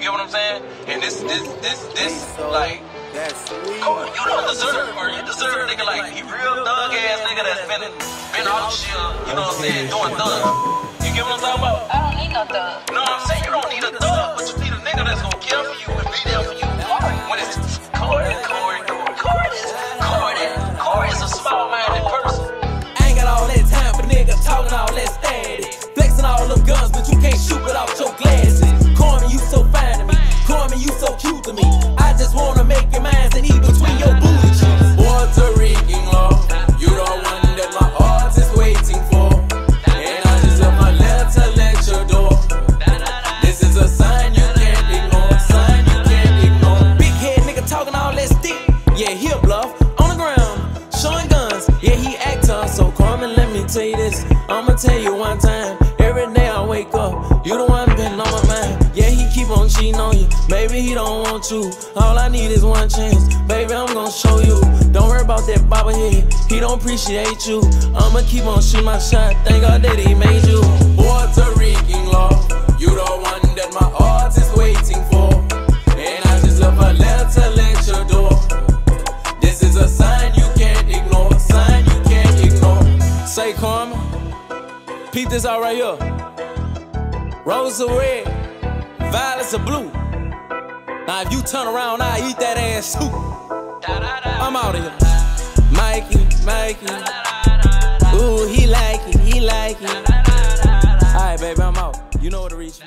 You get what I'm saying? And this, this, this, this, like, Come on, you don't deserve, or you deserve a nigga like he real thug ass nigga that's been been out shit, you know what I'm saying, doing thug. You get what I'm talking about? I don't need no thug. On the ground, showing guns. Yeah, he act tough. So and let me tell you this. I'ma tell you one time. Every day I wake up, you the one been on my mind. Yeah, he keep on cheating on you. Maybe he don't want you. All I need is one chance. Baby, I'm gonna show you. Don't worry about that bobblehead. He don't appreciate you. I'ma keep on shooting my shot. Thank God that he Say, peep this out right here. Rose are red, violets are blue. Now, if you turn around, I eat that ass too. I'm out of here. Mikey, Mikey. Ooh, he like it, he like it. Alright, baby, I'm out. You know where to reach me.